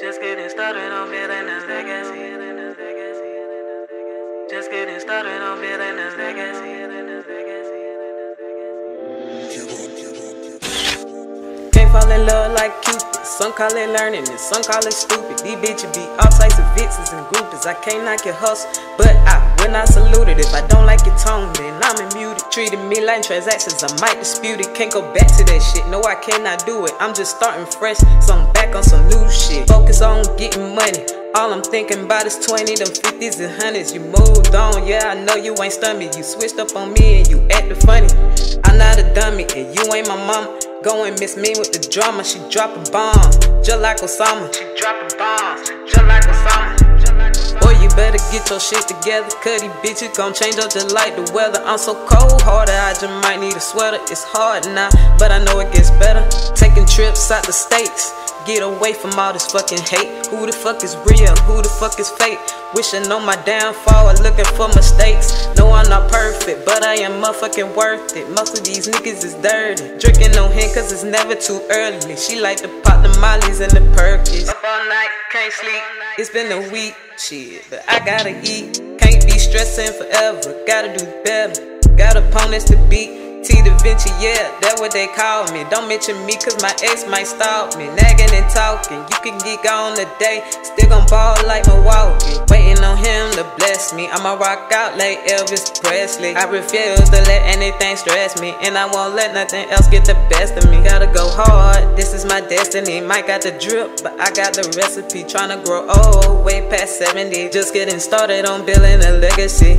Just getting started on building a legacy. Just getting started on building a legacy. Can't fall in love like Cupid. Some call it learning and some call it stupid. These bitches be all types of vixens and groupies. I can't knock your hustle, but I will not salute it. If I don't like your tone, then I'm immuted. Treating me like transactions, I might dispute it. Can't go back to that shit. No, I cannot do it. I'm just starting fresh, so I'm back on some new shit. On getting money. All I'm thinking about is 20, them 50s and 100s. You moved on, yeah, I know you ain't me. You switched up on me and you acted funny. I'm not a dummy, and you ain't my mama. Go and miss me with the drama, she dropping bombs, just like Osama. She dropping bombs, just like Osama. Boy, you better get your shit together, these bitches gon' change up just like the weather. I'm so cold hearted, I just might need a sweater. It's hard now, but I know it gets better. Taking trips out the states. Get away from all this fucking hate. Who the fuck is real? Who the fuck is fake? Wishing on my downfall looking for mistakes. No, I'm not perfect, but I am motherfucking worth it. Most of these niggas is dirty. Drinking on him cause it's never too early. She like to pop the mollies and the perkies. Up all night, can't sleep. It's been a week, shit, but I gotta eat. Can't be stressing forever, gotta do better. Got opponents to beat. Tee DaVinci, yeah, that's what they call me. Don't mention me, cause my ex might stalk me. Nagging and talking, you can geek on the day, still gon' ball like Milwaukee. Waiting on him to bless me. I'ma rock out like Elvis Presley. I refuse to let anything stress me, and I won't let nothing else get the best of me. Gotta go hard, this is my destiny. Might got the drip, but I got the recipe. Tryna grow old, way past 70. Just getting started on building a legacy.